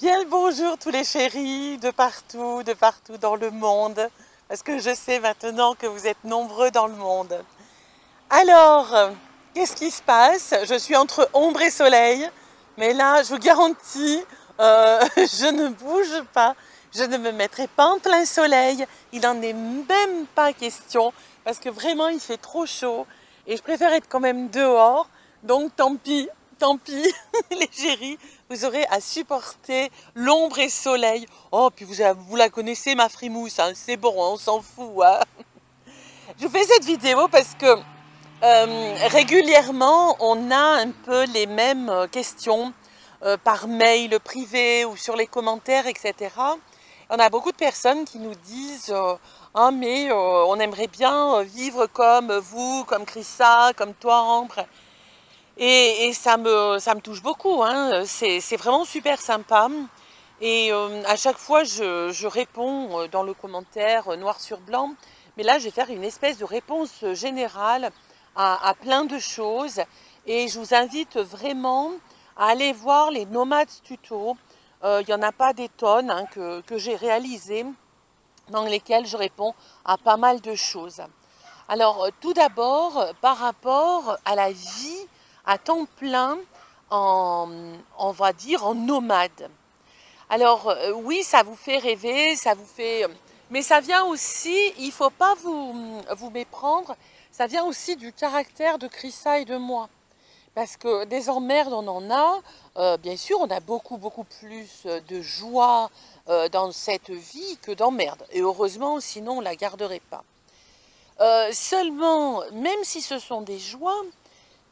Bien le bonjour tous les chéris de partout, de partout dans le monde, parce que je sais maintenant que vous êtes nombreux dans le monde. Alors, qu'est-ce qui se passe? Je suis entre ombre et soleil, mais là, je vous garantis, euh, je ne bouge pas, je ne me mettrai pas en plein soleil, il n'en est même pas question, parce que vraiment il fait trop chaud, et je préfère être quand même dehors, donc tant pis, tant pis, les chéris, vous aurez à supporter l'ombre et le soleil. Oh, puis vous, vous la connaissez, ma frimousse, hein, c'est bon, on s'en fout. Hein. Je fais cette vidéo parce que euh, régulièrement, on a un peu les mêmes euh, questions euh, par mail privé ou sur les commentaires, etc. On a beaucoup de personnes qui nous disent Ah, mais on aimerait bien vivre comme vous, comme Chrissa, comme toi, Ambre. Et, ça, me, ça me touche beaucoup, hein. c'est vraiment super sympa. Et euh, à chaque fois, je, réponds euh, dans le commentaire euh, noir sur blanc. Mais là, je vais faire une espèce de réponse générale à, plein de choses. Et je vous invite vraiment à aller voir les nomades tuto. Il n'y en a pas des tonnes hein, que, que j'ai réalisées dans lesquelles je réponds à pas mal de choses. Alors, tout d'abord, par rapport à la vie à temps plein on va dire, en nomade. Alors euh, oui, ça vous fait rêver, ça vous fait... Mais ça vient aussi, il ne faut pas vous, vous méprendre, ça vient aussi du caractère de Chrissa et de moi. Parce que des emmerdes, on en a. Euh, bien sûr, on a beaucoup, beaucoup plus de joie euh, dans cette vie que d'emmerdes. Et heureusement, sinon, on ne la garderait pas. seulement, même si ce sont des joies,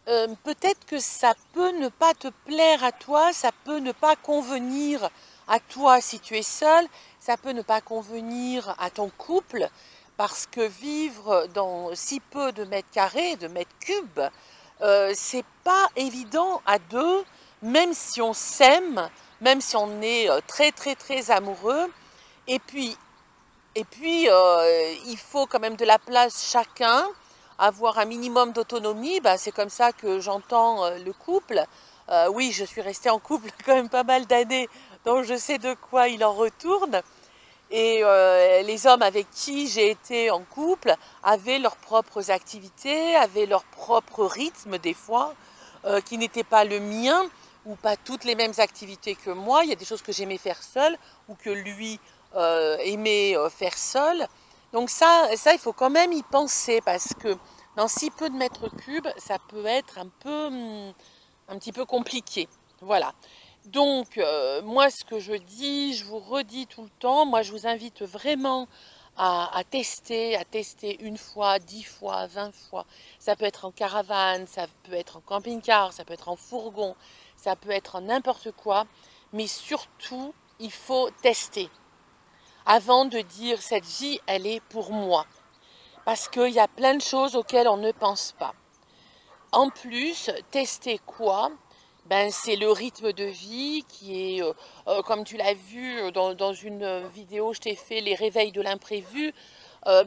euh, peut-être que ça peut ne pas te plaire à toi, ça peut ne pas convenir à toi si tu es seul, ça peut ne pas convenir à ton couple, parce que vivre dans si peu de mètres carrés, de mètres cubes, euh, c'est pas évident à deux, même si on s'aime, même si on est euh, très très très amoureux. Et puis, et puis euh, il faut quand même de la place chacun avoir un minimum d'autonomie, bah, c'est comme ça que j'entends euh, le couple. Euh, oui, je suis restée en couple quand même pas mal d'années, donc je sais de quoi il en retourne. Et euh, les hommes avec qui j'ai été en couple avaient leurs propres activités, avaient leur propre rythme des fois, qui n'était pas le mien, ou pas toutes les mêmes activités que moi. Il y a des choses que j'aimais faire seule, ou que lui aimait faire seul. Donc ça, ça, il faut quand même y penser parce que dans si peu de mètres cubes, ça peut être un peu, hmm, un petit peu compliqué. Voilà. Donc, euh, moi, ce que je dis, je vous redis tout le temps, moi, je vous invite vraiment à, tester, à tester une fois, dix fois, vingt fois. Ça peut être en caravane, ça peut être en camping-car, ça peut être en fourgon, ça peut être en n'importe quoi. Mais surtout, il faut tester avant de dire cette vie, elle est pour moi. Parce qu'il y a plein de choses auxquelles on ne pense pas. En plus, tester quoi? Ben, c'est le rythme de vie qui est, euh, euh, comme tu l'as vu dans, une vidéo, je t'ai fait les réveils de l'imprévu. Euh,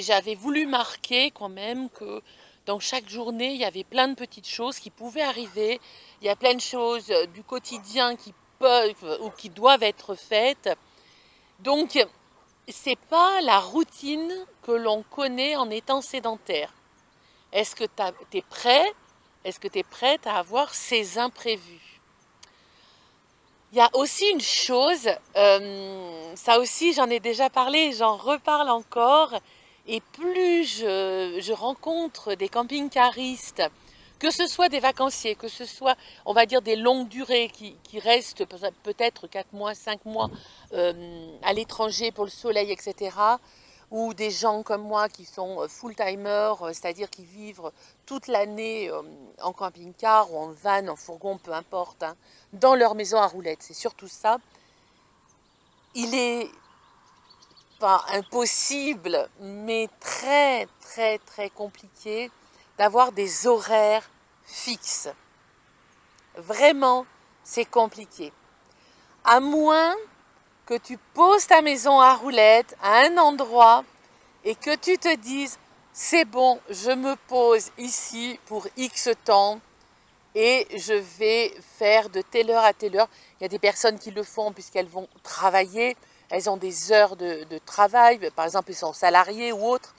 j'avais voulu marquer quand même que dans chaque journée, il y avait plein de petites choses qui pouvaient arriver. Il y a plein de choses du quotidien qui peuvent ou qui doivent être faites. Donc, c'est pas la routine que l'on connaît en étant sédentaire. Est-ce que tu es prêt? Est-ce que tu es prête à avoir ces imprévus? Il y a aussi une chose, euh, ça aussi j'en ai déjà parlé, j'en reparle encore, et plus je rencontre des camping-caristes que ce soit des vacanciers, que ce soit, on va dire, des longues durées qui, restent peut-être 4 mois, 5 mois euh, à l'étranger pour le soleil, etc., ou des gens comme moi qui sont euh, full-timers, euh, c'est-à-dire qui vivent toute l'année en camping-car ou en van, en fourgon, peu importe, hein, dans leur maison à roulettes. C'est surtout ça. Il est pas impossible, mais très, très, très compliqué d'avoir des horaires fixes. Vraiment, c'est compliqué. À moins que tu poses ta maison à roulettes à un endroit et que tu te dises, c'est bon, je me pose ici pour X temps et je vais faire de telle heure à telle heure. Il y a des personnes qui le font puisqu'elles vont travailler, elles ont des heures de, de travail, par exemple, elles sont salariées ou autres.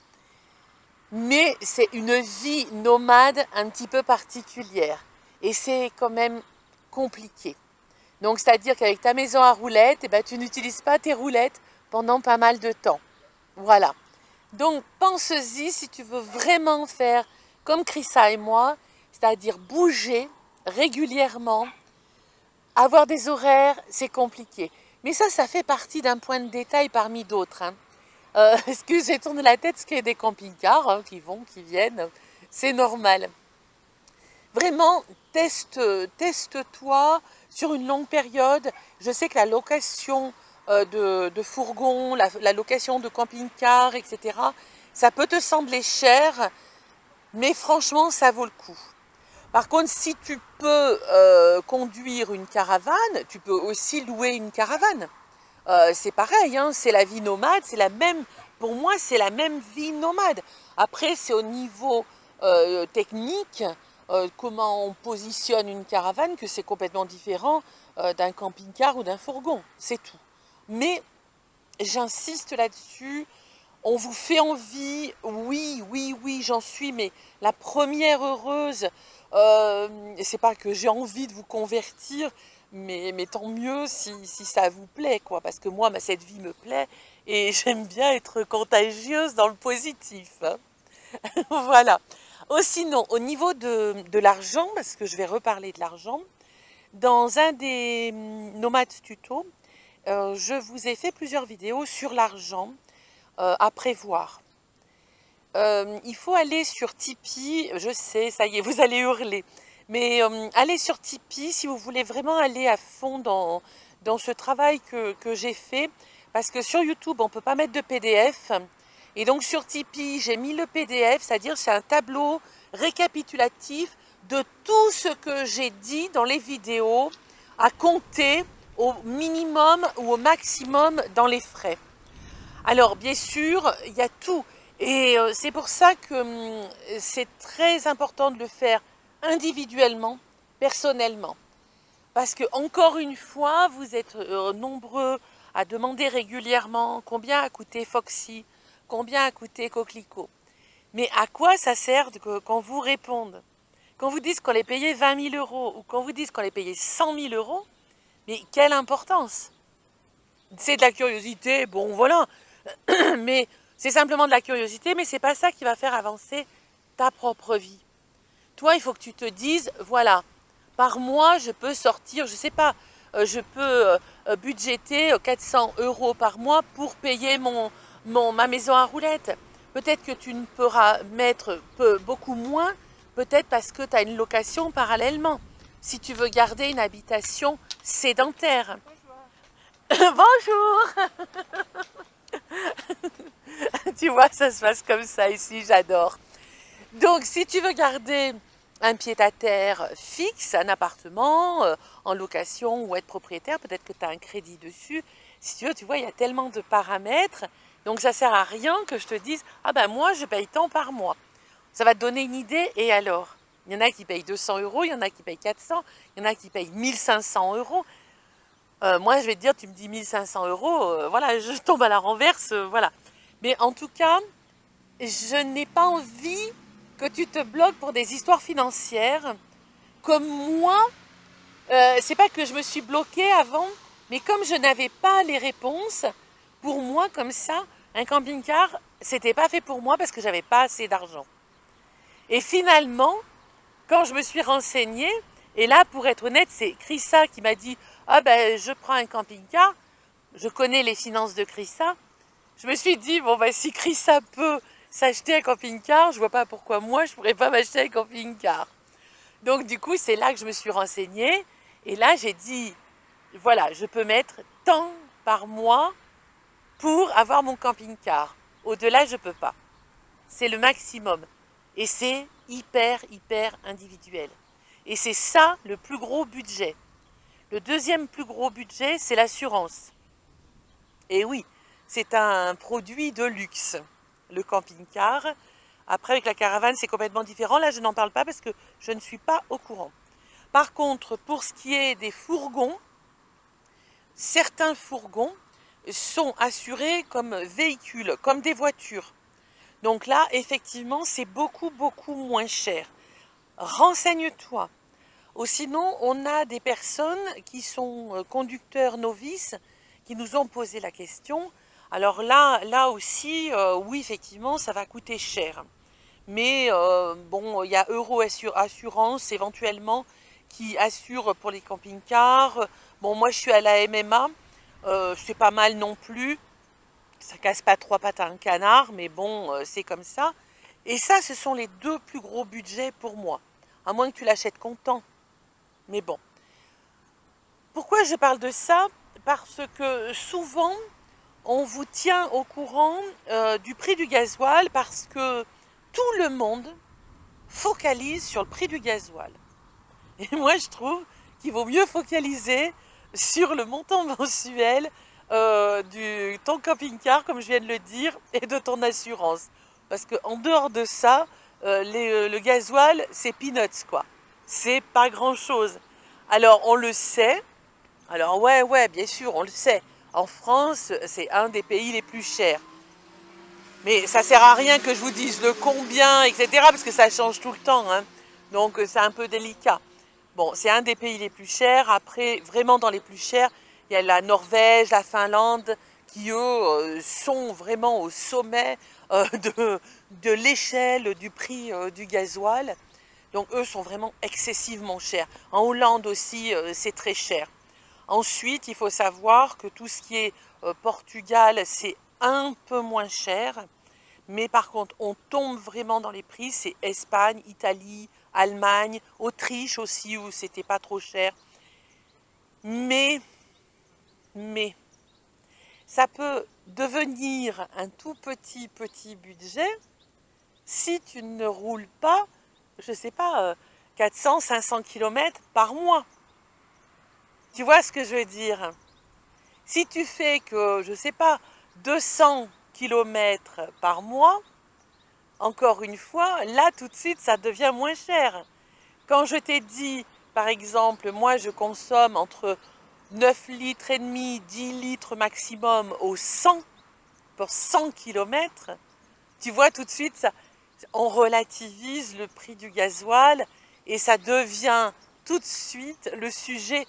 Mais c'est une vie nomade un petit peu particulière. Et c'est quand même compliqué. Donc, c'est-à-dire qu'avec ta maison à roulettes, eh ben, tu n'utilises pas tes roulettes pendant pas mal de temps. Voilà. Donc, pense-y si tu veux vraiment faire comme Chrissa et moi, c'est-à-dire bouger régulièrement. Avoir des horaires, c'est compliqué. Mais ça, ça fait partie d'un point de détail parmi d'autres. Hein. Euh, excusez, j'ai tourné la tête, parce qu'il y a des camping-cars hein, qui vont, qui viennent. C'est normal. Vraiment, teste, teste-toi sur une longue période. Je sais que la location euh, de, de fourgons, la, la, location de camping-car, etc., ça peut te sembler cher, mais franchement, ça vaut le coup. Par contre, si tu peux euh, conduire une caravane, tu peux aussi louer une caravane. Euh, c'est pareil, hein, c'est la vie nomade, c'est la même, pour moi, c'est la même vie nomade. Après, c'est au niveau euh, technique, comment on positionne une caravane, que c'est complètement différent d'un camping-car ou d'un fourgon, c'est tout. Mais j'insiste là-dessus, on vous fait envie, oui, oui, oui, j'en suis, mais la première heureuse, euh, c'est pas que j'ai envie de vous convertir, mais, mais tant mieux si, ça vous plaît, quoi, parce que moi, cette vie me plaît et j'aime bien être contagieuse dans le positif. Hein. voilà. Oh, sinon, au niveau de, de l'argent, parce que je vais reparler de l'argent, dans un des hum, nomades tuto, euh, je vous ai fait plusieurs vidéos sur l'argent euh, à prévoir. Euh, il faut aller sur Tipeee, je sais, ça y est, vous allez hurler, mais euh, allez sur Tipeee si vous voulez vraiment aller à fond dans, dans ce travail que, que j'ai fait, parce que sur YouTube, on ne peut pas mettre de PDF, et donc sur Tipeee, j'ai mis le PDF, c'est-à-dire c'est un tableau récapitulatif de tout ce que j'ai dit dans les vidéos, à compter au minimum ou au maximum dans les frais. Alors, bien sûr, il y a tout. Et euh, c'est pour ça que hum, c'est très important de le faire individuellement, personnellement. Parce que, encore une fois, vous êtes euh, nombreux à demander régulièrement combien a coûté Foxy, combien a coûté Coquelicot. Mais à quoi ça sert qu'on vous réponde? Quand vous dites qu'on les payé 20 000 euros ou quand vous dites qu'on les payé 100 000 euros, mais quelle importance? C'est de la curiosité, bon voilà, mais c'est simplement de la curiosité, mais c'est pas ça qui va faire avancer ta propre vie. Toi, il faut que tu te dises, voilà, par mois, je peux sortir, je sais pas, euh, je peux euh, budgéter 400 euros par mois pour payer mon, mon ma maison à roulettes. Peut-être que tu ne pourras mettre peu, beaucoup moins, peut-être parce que tu as une location parallèlement. Si tu veux garder une habitation sédentaire. Bonjour. Bonjour. tu vois, ça se passe comme ça ici, j'adore. Donc, si tu veux garder un pied-à-terre fixe, un appartement euh, en location ou être propriétaire, peut-être que tu as un crédit dessus. Si tu veux, tu vois, il y a tellement de paramètres. Donc, ça sert à rien que je te dise Ah ben moi, je paye tant par mois. Ça va te donner une idée. Et alors? Il y en a qui payent 200 euros, il y en a qui payent 400, il y en a qui payent 1500 euros. Euh, moi, je vais te dire, tu me dis 1500 euros, euh, voilà, je tombe à la renverse, voilà. Mais en tout cas, je n'ai pas envie que tu te bloques pour des histoires financières. Comme moi, euh, c'est pas que je me suis bloquée avant, mais comme je n'avais pas les réponses, pour moi, comme ça, un camping-car, c'était pas fait pour moi parce que j'avais pas assez d'argent. Et finalement, quand je me suis renseignée, et là, pour être honnête, c'est Chrissa qui m'a dit Ah ben, je prends un camping-car. Je connais les finances de Chrissa je me suis dit, bon, bah, si Chrissa peut s'acheter un camping-car, je vois pas pourquoi moi, je pourrais pas m'acheter un camping-car. Donc, du coup, c'est là que je me suis renseignée. Et là, j'ai dit, voilà, je peux mettre tant par mois pour avoir mon camping-car. Au-delà, je peux pas. C'est le maximum. Et c'est hyper, hyper individuel. Et c'est ça le plus gros budget. Le deuxième plus gros budget, c'est l'assurance. Et oui, c'est un produit de luxe, le camping-car. Après, avec la caravane, c'est complètement différent. Là, je n'en parle pas parce que je ne suis pas au courant. Par contre, pour ce qui est des fourgons, certains fourgons sont assurés comme véhicules, comme des voitures. Donc là, effectivement, c'est beaucoup, beaucoup moins cher. Renseigne-toi. Ou sinon, on a des personnes qui sont euh, conducteurs novices qui nous ont posé la question. Alors là, là aussi, euh, oui, effectivement, ça va coûter cher. Mais euh, bon, il y a Euro Assurance éventuellement qui assure pour les camping-cars. Bon, moi, je suis à la MMA. c'est pas mal non plus. Ça casse pas trois pattes à un canard, mais bon, c'est comme ça. Et ça, ce sont les deux plus gros budgets pour moi. À moins que tu l'achètes content. Mais bon. Pourquoi je parle de ça? Parce que souvent, on vous tient au courant euh, du prix du gasoil parce que tout le monde focalise sur le prix du gasoil. Et moi, je trouve qu'il vaut mieux focaliser sur le montant mensuel euh, du ton camping-car, comme je viens de le dire, et de ton assurance. Parce qu'en dehors de ça, euh, le gasoil, c'est peanuts, quoi c'est pas grand-chose. Alors on le sait, alors ouais, ouais, bien sûr, on le sait. En France, c'est un des pays les plus chers. Mais ça sert à rien que je vous dise le combien, etc., parce que ça change tout le temps. Hein. Donc c'est un peu délicat. Bon, c'est un des pays les plus chers. Après, vraiment dans les plus chers, il y a la Norvège, la Finlande, qui eux euh, sont vraiment au sommet euh, de, l'échelle du prix euh, du gasoil. Donc eux sont vraiment excessivement chers. En Hollande aussi, euh, c'est très cher. Ensuite, il faut savoir que tout ce qui est euh, Portugal, c'est un peu moins cher. Mais par contre, on tombe vraiment dans les prix. C'est Espagne, Italie, Allemagne, Autriche aussi, où c'était pas trop cher. Mais, mais, ça peut devenir un tout petit, petit budget si tu ne roules pas je ne sais pas, 400, 500 km par mois. Tu vois ce que je veux dire? Si tu fais que, je ne sais pas, 200 km par mois, encore une fois, là tout de suite ça devient moins cher. Quand je t'ai dit, par exemple, moi je consomme entre 9 litres et demi, 10 litres maximum au 100 pour 100 km, tu vois tout de suite ça, on relativise le prix du gasoil et ça devient tout de suite le sujet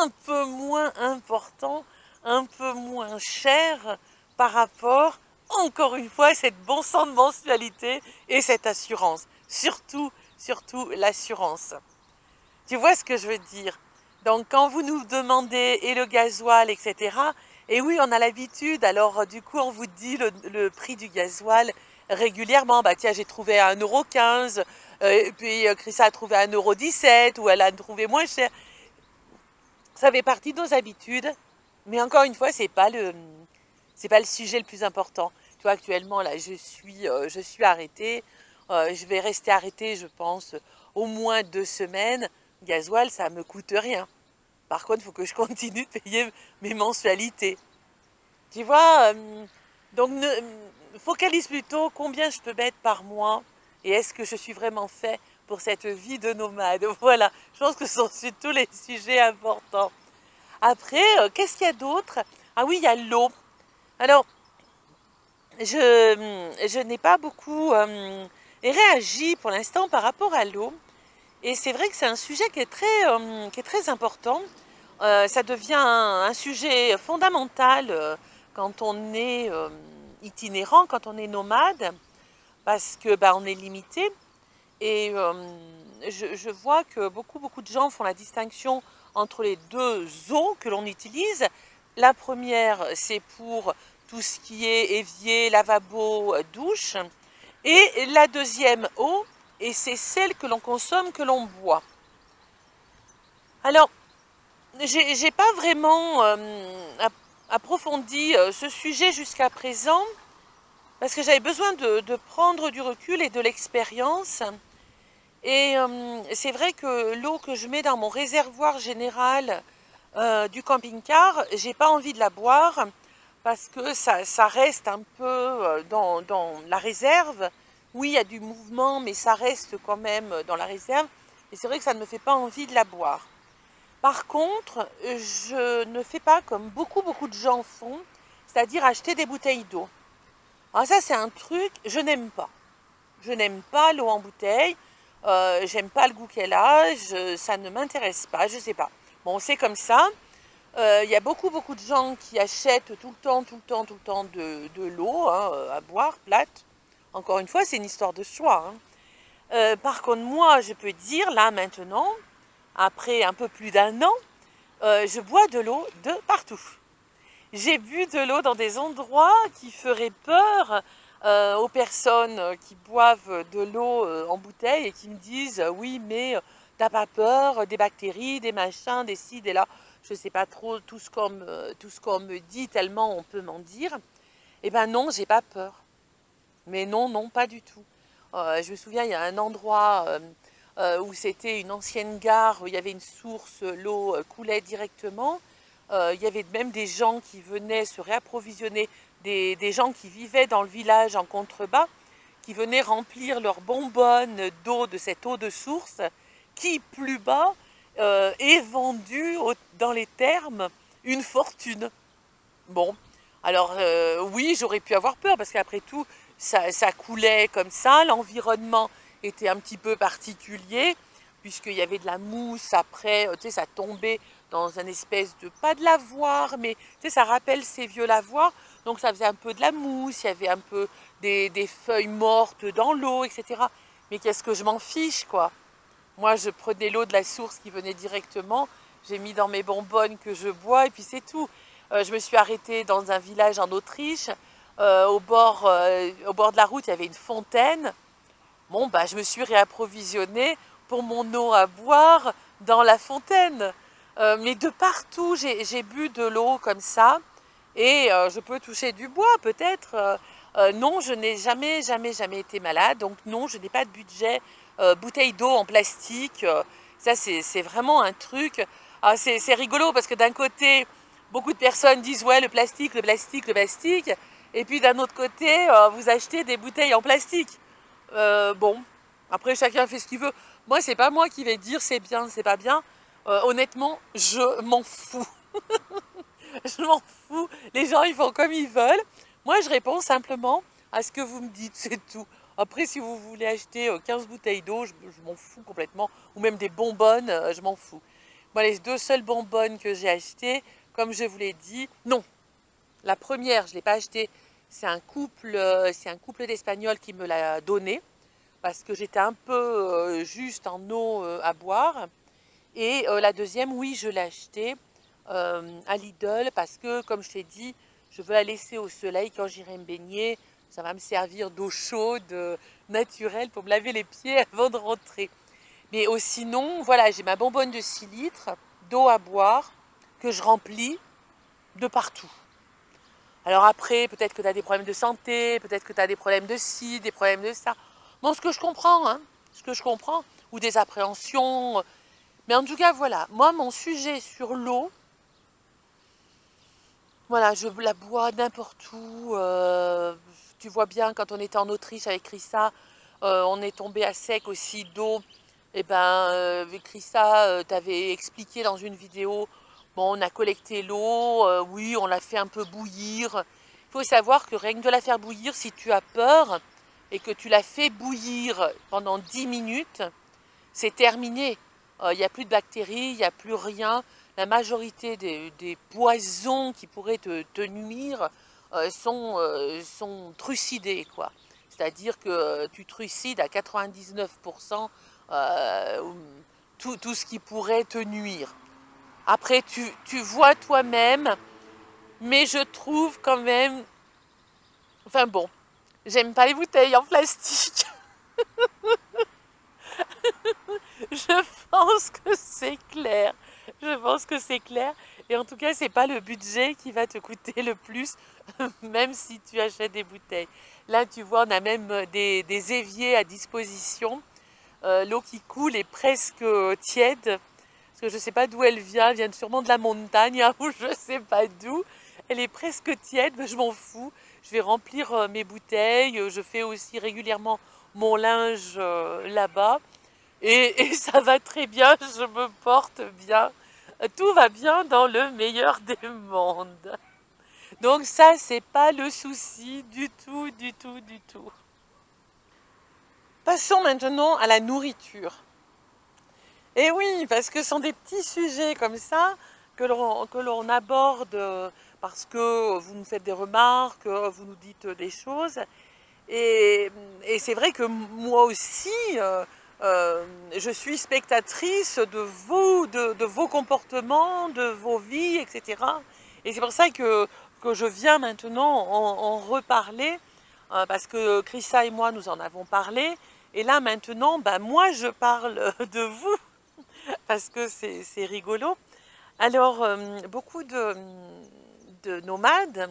un peu moins important, un peu moins cher par rapport, encore une fois, à cette bon sens de mensualité et cette assurance. Surtout, surtout l'assurance. Tu vois ce que je veux dire? Donc quand vous nous demandez et le gasoil, etc., et oui, on a l'habitude, alors du coup on vous dit le, prix du gasoil régulièrement. Bah tiens, j'ai trouvé à 1,15€, euh, puis euh, Chrissa a trouvé à 1,17€ ou elle a trouvé moins cher. Ça fait partie de nos habitudes, mais encore une fois, c'est pas pas le sujet le plus important. Tu vois, actuellement, là, je suis, euh, je suis arrêtée. je vais rester arrêtée, je pense, au moins deux semaines. Gasoil, ça me coûte rien. Par contre, il faut que je continue de payer mes mensualités. Tu vois, donc ne, focalise plutôt combien je peux mettre par mois et est-ce que je suis vraiment fait pour cette vie de nomade. Voilà, je pense que ce sont tous les sujets importants. Après, euh, qu'est-ce qu'il y a d'autre? Ah oui, il y a l'eau. Alors, je, je n'ai pas beaucoup euh, réagi pour l'instant par rapport à l'eau. Et c'est vrai que c'est un sujet qui est très, euh, qui est très important. ça devient un, sujet fondamental quand on est itinérant, quand on est nomade, parce que bah, est limité. Et euh, je, vois que beaucoup, beaucoup de gens font la distinction entre les deux eaux que l'on utilise. La première, c'est pour tout ce qui est évier, lavabo, douche. Et la deuxième eau, et c'est celle que l'on consomme, que l'on boit. Alors, j'ai pas vraiment euh, approfondi euh, ce sujet jusqu'à présent parce que j'avais besoin de, prendre du recul et de l'expérience. Et euh, c'est vrai que l'eau que je mets dans mon réservoir général euh, du camping-car, j'ai pas envie de la boire parce que ça, reste un peu dans, dans, la réserve. Oui, il y a du mouvement, mais ça reste quand même dans la réserve. Et c'est vrai que ça ne me fait pas envie de la boire. Par contre, je ne fais pas comme beaucoup, beaucoup de gens font, c'est-à-dire acheter des bouteilles d'eau. Alors ça, c'est un truc, je n'aime pas. Je n'aime pas l'eau en bouteille, euh, j'aime pas le goût qu'elle a, ça ne m'intéresse pas, je sais pas. Bon, c'est comme ça. Euh, il y a beaucoup, beaucoup de gens qui achètent tout le temps, tout le temps, tout le temps de, l'eau hein, à boire, plate. Encore une fois, c'est une histoire de choix. Hein. Euh, par contre, moi, je peux dire, là, maintenant, après un peu plus d'un an, euh, je bois de l'eau de partout. J'ai bu de l'eau dans des endroits qui feraient peur euh, aux personnes qui boivent de l'eau en bouteille et qui me disent oui mais t'as pas peur des bactéries, des machins, des ci, des là. Je ne sais pas trop tout ce qu'on me, qu'on me dit tellement on peut m'en dire. Eh ben non, j'ai pas peur. Mais non, non, pas du tout. je me souviens, il y a un endroit euh, où c'était une ancienne gare, où il y avait une source, l'eau euh, coulait directement. Euh, il y avait même des gens qui venaient se réapprovisionner, des, gens qui vivaient dans le village en contrebas, qui venaient remplir leurs bonbonnes d'eau de cette eau de source, qui plus bas est vendue dans les termes une fortune. Bon, alors oui, j'aurais pu avoir peur parce qu'après tout, ça coulait comme ça, l'environnement était un petit peu particulier, puisqu'il y avait de la mousse après, euh, tu sais, ça tombait dans un espèce de, pas de lavoir, mais tu sais, ça rappelle ces vieux lavoirs, donc ça faisait un peu de la mousse, il y avait un peu des, feuilles mortes dans l'eau, etc. Mais qu'est-ce que je m'en fiche, quoi? Moi, je prenais l'eau de la source qui venait directement, j'ai mis dans mes bonbonnes que je bois, et puis c'est tout. Euh, je me suis arrêtée dans un village en Autriche, euh, au, bord, au bord de la route, il y avait une fontaine, Bon, bah, je me suis réapprovisionnée pour mon eau à boire dans la fontaine. Euh, mais de partout, j'ai bu de l'eau comme ça. Et euh, je peux toucher du bois peut-être. Euh, non, je n'ai jamais, jamais, jamais été malade. Donc non, je n'ai pas de budget bouteille d'eau en plastique. ça, c'est vraiment un truc. Ah, c'est rigolo parce que d'un côté, beaucoup de personnes disent ouais, le plastique, le plastique, le plastique. Et puis d'un autre côté, vous achetez des bouteilles en plastique. Bon, après chacun fait ce qu'il veut. Moi, c'est pas moi qui vais dire c'est bien, c'est pas bien. Euh, honnêtement, je m'en fous. je m'en fous. Les gens, ils font comme ils veulent. Moi, je réponds simplement à ce que vous me dites, c'est tout. Après, si vous voulez acheter 15 euh, bouteilles d'eau, je, m'en fous complètement. Ou même des bonbonnes, je m'en fous. Moi, les deux seules bonbonnes que j'ai achetées, comme je vous l'ai dit, non. La première, je ne l'ai pas achetée c'est un couple, euh, c'est un couple d'Espagnols qui me l'a donné parce que j'étais un peu euh, juste en eau euh, à boire. Et la deuxième, oui, je l'ai achetée à Lidl parce que, comme je t'ai dit, je veux la laisser au soleil quand j'irai me baigner. Ça va me servir d'eau chaude, naturelle, pour me laver les pieds avant de rentrer. Mais sinon, voilà, j'ai ma bonbonne de 6 litres d'eau à boire que je remplis de partout. Alors après, peut-être que tu as des problèmes de santé, peut-être que tu as des problèmes de ci, des problèmes de ça. Bon, ce que je comprends, hein, ce que je comprends, ou des appréhensions. Mais en tout cas, voilà, moi, mon sujet sur l'eau, voilà, je la bois n'importe où. Euh, tu vois bien, quand on était en Autriche avec Chrissa, euh, on est tombé à sec aussi d'eau. Et eh ben, euh, avec Chrissa, tu avais expliqué dans une vidéo Bon, on a collecté l'eau, euh, oui, on l'a fait un peu bouillir. Il faut savoir que rien que de la faire bouillir, si tu as peur et que tu la fais bouillir pendant 10 minutes, c'est terminé. Euh, il n'y a plus de bactéries, il n'y a plus rien. La majorité des, poisons qui pourraient te, nuire euh, sont, sont trucidés. quoi. C'est-à-dire que tu trucides à 99% tout, tout ce qui pourrait te nuire. Après, tu, vois toi-même, mais je trouve quand même... Enfin bon, j'aime pas les bouteilles en plastique. je pense que c'est clair. Je pense que c'est clair. Et en tout cas, c'est pas le budget qui va te coûter le plus, même si tu achètes des bouteilles. Là, tu vois, on a même des, éviers à disposition. Euh, l'eau qui coule est presque tiède parce que je ne sais pas d'où elle vient, elle vient sûrement de la montagne hein, ou je ne sais pas d'où. Elle est presque tiède, mais je m'en fous. Je vais remplir euh, mes bouteilles, je fais aussi régulièrement mon linge euh, là-bas. Et, ça va très bien, je me porte bien. Tout va bien dans le meilleur des mondes. Donc ça, c'est pas le souci du tout, du tout, du tout. Passons maintenant à la nourriture. Et oui, parce que ce sont des petits sujets comme ça que l'on aborde parce que vous nous faites des remarques, vous nous dites des choses. Et, c'est vrai que moi aussi, euh, je suis spectatrice de vous, de, vos comportements, de vos vies, etc. Et c'est pour ça que, que, je viens maintenant en, reparler, euh, parce que Chrissa et moi, nous en avons parlé. Et là, maintenant, ben, moi, je parle de vous, parce que c'est rigolo. Alors, euh, beaucoup de, de, nomades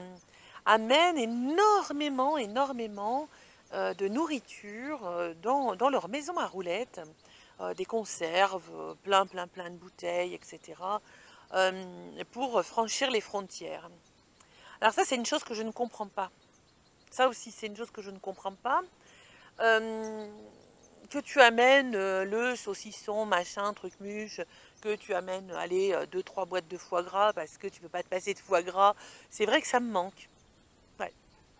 amènent énormément, énormément de nourriture euh, dans, dans, leur maison à roulettes, euh, des conserves, plein, plein, plein de bouteilles, etc., pour franchir les frontières. Alors ça, c'est une chose que je ne comprends pas. Ça aussi, c'est une chose que je ne comprends pas. que tu amènes le saucisson, machin, truc muche, que tu amènes, allez, deux, trois boîtes de foie gras parce que tu ne peux pas te passer de foie gras, c'est vrai que ça me manque.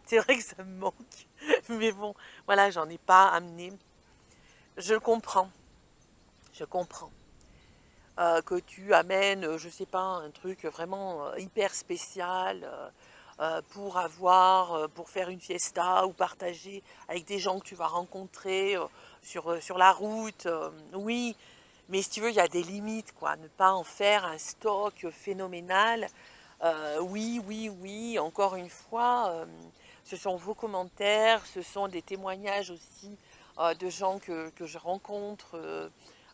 C'est vrai que ça me manque. Mais bon, voilà, j'en ai pas amené. Je comprends. Je comprends. Euh, que tu amènes, je sais pas, un truc vraiment euh, hyper spécial euh, pour avoir, pour faire une fiesta ou partager avec des gens que tu vas rencontrer sur, sur la route. oui, mais si tu veux, il y a des limites, quoi. Ne pas en faire un stock phénoménal. oui, oui, oui, encore une fois ce sont vos commentaires, ce sont des témoignages aussi euh, de gens que, je rencontre euh,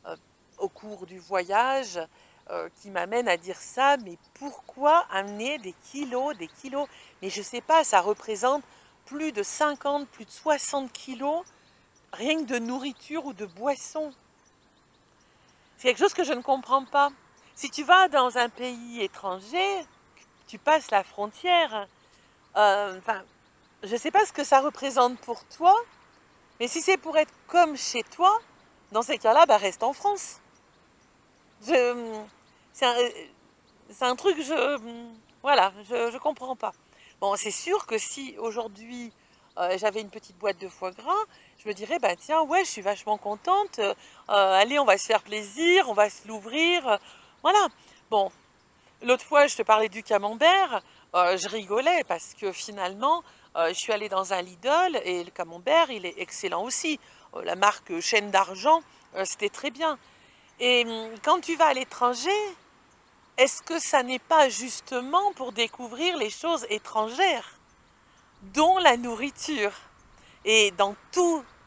euh, au cours du voyage qui m'amènent à dire ça, mais pourquoi amener des kilos, des kilos? Mais je ne sais pas, ça représente plus de 50, plus de 60 kilos, rien que de nourriture ou de boisson. C'est quelque chose que je ne comprends pas. Si tu vas dans un pays étranger, tu passes la frontière, enfin, je ne sais pas ce que ça représente pour toi, mais si c'est pour être comme chez toi, dans ces cas-là, bah reste en France. C'est un, truc, je, voilà, je ne comprends pas. Bon, c'est sûr que si aujourd'hui euh, j'avais une petite boîte de foie gras, je me dirais, bah tiens, ouais, je suis vachement contente, euh, allez, on va se faire plaisir, on va se l'ouvrir, voilà. Bon, l'autre fois, je te parlais du camembert, euh, je rigolais parce que finalement, euh, je suis allée dans un Lidl et le camembert, il est excellent aussi. Euh, la marque Chaîne d'Argent, euh, c'était très bien. Et hum, quand tu vas à l'étranger, est-ce que ça n'est pas justement pour découvrir les choses étrangères, dont la nourriture? Et dans,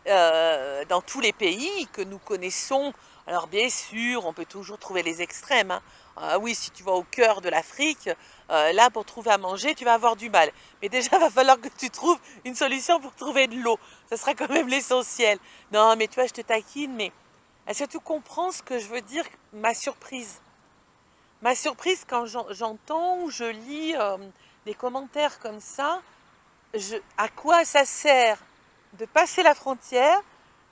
dans tous les pays que nous connaissons, alors bien sûr, on peut toujours trouver les extrêmes. Hein. Ah oui, si tu vas au cœur de l'Afrique, euh, là, pour trouver à manger, tu vas avoir du mal. Mais déjà, il va falloir que tu trouves une solution pour trouver de l'eau. Ce sera quand même l'essentiel. Non, mais tu vois, je te taquine, mais est-ce que tu comprends ce que je veux dire, ma surprise? Ma surprise quand j'entends ou je lis euh, des commentaires comme ça, à quoi ça sert de passer la frontière,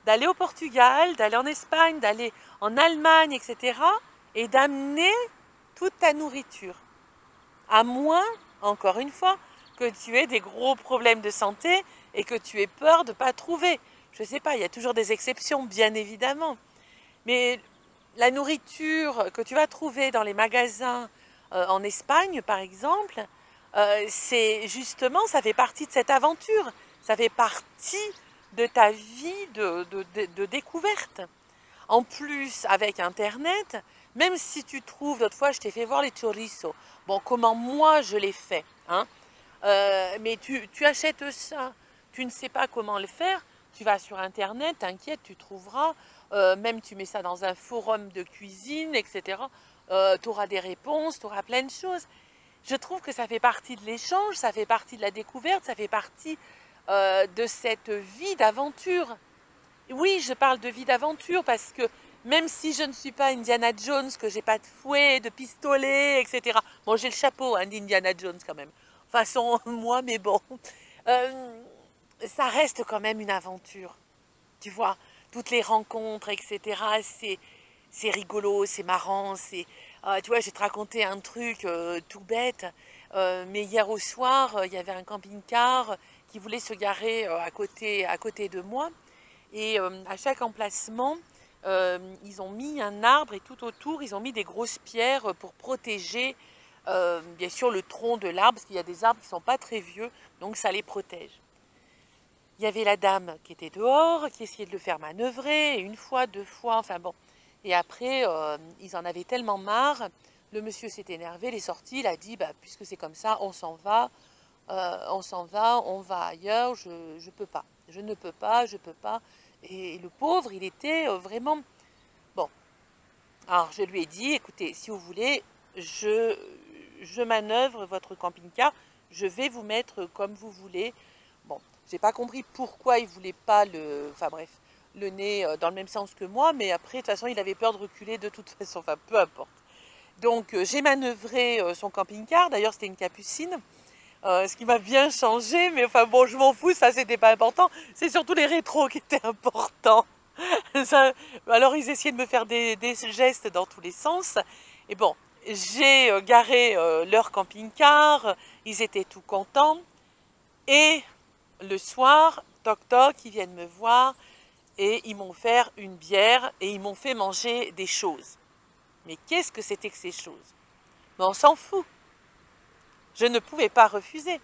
d'aller au Portugal, d'aller en Espagne, d'aller en Allemagne, etc., et d'amener toute ta nourriture à moins, encore une fois, que tu aies des gros problèmes de santé et que tu aies peur de ne pas trouver. Je ne sais pas, il y a toujours des exceptions, bien évidemment. Mais la nourriture que tu vas trouver dans les magasins euh, en Espagne, par exemple, euh, c'est justement, ça fait partie de cette aventure. Ça fait partie de ta vie de, de découverte. En plus, avec Internet, même si tu trouves, l'autre fois je t'ai fait voir les chorizo, bon comment moi je les fais, hein, euh, mais tu, achètes ça, tu ne sais pas comment le faire, tu vas sur internet, t'inquiète, tu trouveras, euh, même tu mets ça dans un forum de cuisine, etc. Euh, tu auras des réponses, tu auras plein de choses. Je trouve que ça fait partie de l'échange, ça fait partie de la découverte, ça fait partie de cette vie d'aventure. Oui, je parle de vie d'aventure parce que même si je ne suis pas Indiana Jones, que j'ai pas de fouet, de pistolet, etc. Bon, j'ai le chapeau hein, d'Indiana Jones quand même. Façon moi, mais bon. Euh, ça reste quand même une aventure. Tu vois, toutes les rencontres, etc. C'est rigolo, c'est marrant, c'est... Euh, tu vois, je vais te raconter un truc euh, tout bête, euh, mais hier au soir, il y avait un camping-car qui voulait se garer à, côté, à côté de moi, et à chaque emplacement, ils ont mis un arbre, et tout autour, ils ont mis des grosses pierres pour protéger, bien sûr, le tronc de l'arbre, parce qu'il y a des arbres qui ne sont pas très vieux, donc ça les protège. Il y avait la dame qui était dehors, qui essayait de le faire manœuvrer, une fois, deux fois, enfin bon. Et après, euh, ils en avaient tellement marre, le monsieur s'est énervé, il est sorti, il a dit, bah, puisque c'est comme ça, on s'en va, euh, on s'en va, on va ailleurs, je ne peux pas, je ne peux pas, je peux pas. Et le pauvre, il était euh, vraiment... Bon, alors je lui ai dit, écoutez, si vous voulez, je, je manœuvre votre camping-car, je vais vous mettre comme vous voulez, j'ai pas compris pourquoi il voulait pas le, enfin bref, le nez euh, dans le même sens que moi, mais après, de toute façon, il avait peur de reculer de toute façon, enfin peu importe. Donc j'ai manœuvré son camping-car, d'ailleurs c'était une capucine, ce qui m'a bien changé, mais enfin bon, je m'en fous, ça c'était pas important, c'est surtout les rétros qui étaient importants. alors ils essayaient de me faire des, gestes dans tous les sens, et bon, j'ai garé leur camping-car, ils étaient tout contents, et le soir, toc toc, ils viennent me voir et ils m'ont fait une bière et ils m'ont fait manger des choses. Mais qu'est-ce que c'était que ces choses? Mais on s'en fout. Je ne pouvais pas refuser.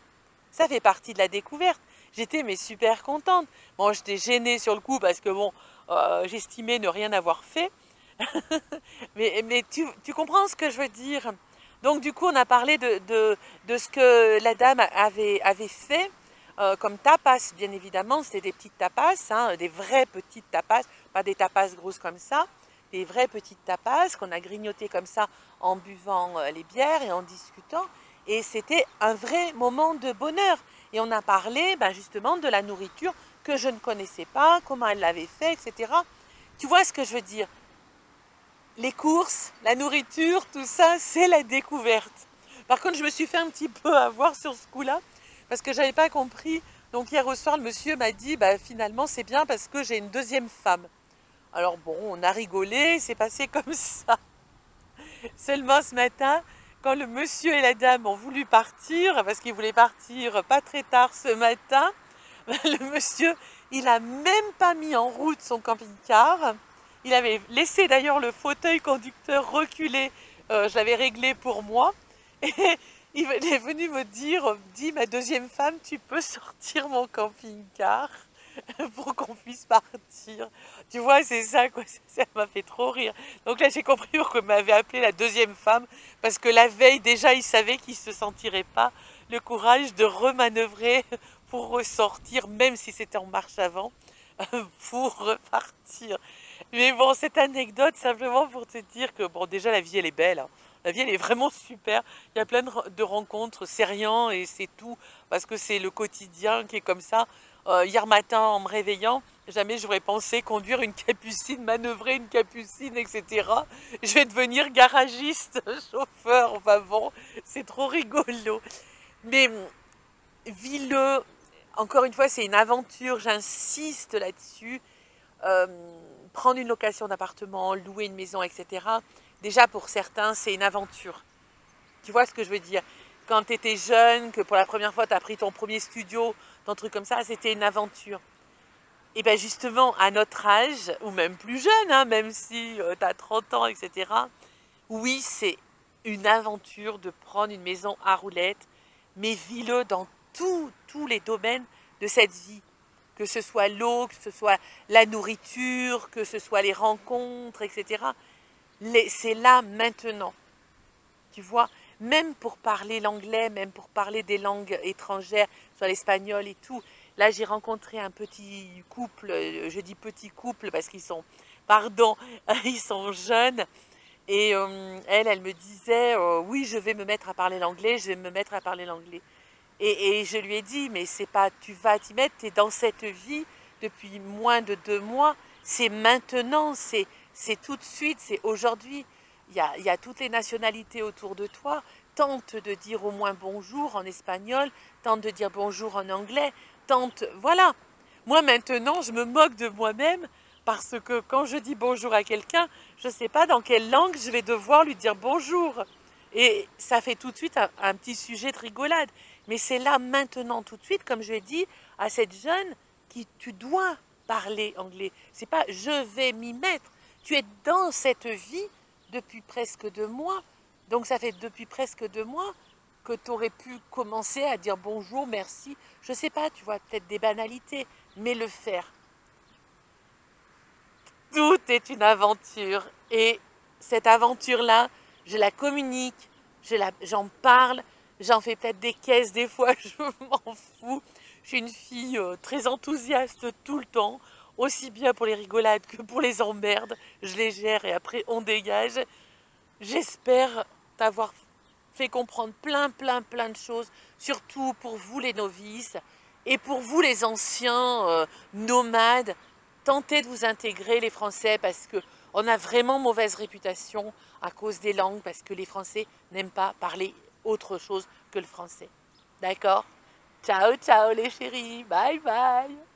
Ça fait partie de la découverte. J'étais mais super contente. Bon, j'étais gênée sur le coup parce que bon, euh, j'estimais ne rien avoir fait. mais, tu, comprends ce que je veux dire Donc du coup, on a parlé de, de ce que la dame avait, avait fait euh, comme tapas, bien évidemment, c'était des petites tapas, hein, des vraies petites tapas, pas des tapas grosses comme ça, des vraies petites tapas qu'on a grignotées comme ça en buvant euh, les bières et en discutant. Et c'était un vrai moment de bonheur. Et on a parlé ben, justement de la nourriture que je ne connaissais pas, comment elle l'avait fait, etc. Tu vois ce que je veux dire? Les courses, la nourriture, tout ça, c'est la découverte. Par contre, je me suis fait un petit peu avoir sur ce coup-là parce que j'avais pas compris. Donc hier au soir, le monsieur m'a dit, bah, finalement c'est bien parce que j'ai une deuxième femme. Alors bon, on a rigolé, c'est passé comme ça. Seulement ce matin, quand le monsieur et la dame ont voulu partir, parce qu'ils voulaient partir pas très tard ce matin, le monsieur, il a même pas mis en route son camping-car. Il avait laissé d'ailleurs le fauteuil conducteur reculé, euh, je l'avais réglé pour moi. Et il est venu me dire, dit ma deuxième femme, tu peux sortir mon camping-car pour qu'on puisse partir. Tu vois, c'est ça, quoi. Ça m'a fait trop rire. Donc là, j'ai compris pourquoi m'avait appelé la deuxième femme, parce que la veille, déjà, il savait qu'il ne se sentirait pas le courage de remanœuvrer pour ressortir, même si c'était en marche avant, pour repartir. Mais bon, cette anecdote, simplement pour te dire que, bon, déjà, la vie, elle est belle. Hein. La vie, elle est vraiment super. Il y a plein de rencontres, c'est rien et c'est tout, parce que c'est le quotidien qui est comme ça. Euh, hier matin, en me réveillant, jamais j'aurais pensé conduire une capucine, manœuvrer une capucine, etc. Je vais devenir garagiste, chauffeur, enfin bon, c'est trop rigolo. Mais vis-le, encore une fois, c'est une aventure, j'insiste là-dessus. Euh, prendre une location d'appartement, louer une maison, etc déjà pour certains, c'est une aventure. Tu vois ce que je veux dire? Quand tu étais jeune, que pour la première fois tu as pris ton premier studio, ton truc comme ça, c'était une aventure. Et bien justement, à notre âge, ou même plus jeune, hein, même si euh, tu as 30 ans, etc., oui, c'est une aventure de prendre une maison à roulettes, mais vis-le dans tous les domaines de cette vie. Que ce soit l'eau, que ce soit la nourriture, que ce soit les rencontres, etc c'est là maintenant. Tu vois, même pour parler l'anglais, même pour parler des langues étrangères, soit l'espagnol et tout. Là, j'ai rencontré un petit couple, euh, je dis petit couple parce qu'ils sont, pardon, ils sont jeunes. Et euh, elle, elle me disait, euh, oui, je vais me mettre à parler l'anglais, je vais me mettre à parler l'anglais. Et, et, je lui ai dit, mais c'est pas, tu vas t'y mettre, tu es dans cette vie depuis moins de deux mois, c'est maintenant, c'est c'est tout de suite, c'est aujourd'hui. Il y, a, toutes les nationalités autour de toi. Tente de dire au moins bonjour en espagnol, tente de dire bonjour en anglais, tente. Voilà. Moi maintenant, je me moque de moi-même Parce que quand je dis bonjour à quelqu'un, je ne sais pas dans quelle langue je vais devoir lui dire bonjour. Et ça fait tout de suite un, petit sujet de rigolade. Mais c'est là maintenant tout de suite, comme je l'ai dit, à cette jeune qui tu dois parler anglais. C'est pas je vais m'y mettre. Tu es dans cette vie depuis presque deux mois. Donc ça fait depuis presque deux mois que tu aurais pu commencer à dire bonjour, merci. Je sais pas, tu vois, peut-être des banalités, mais le faire. Tout est une aventure. Et cette aventure-là, je la communique, j'en parle, j'en fais peut-être des caisses des fois, je m'en fous. Je suis une fille euh, très enthousiaste tout le temps, aussi bien pour les rigolades que pour les emmerdes. Je les gère et après on dégage. J'espère t'avoir fait comprendre plein, plein, plein de choses, surtout pour vous les novices et pour vous les anciens euh, nomades. Tentez de vous intégrer les Français parce que on a vraiment mauvaise réputation à cause des langues parce que les Français n'aiment pas parler autre chose que le français. D'accord? Ciao, ciao les chéris. Bye, bye.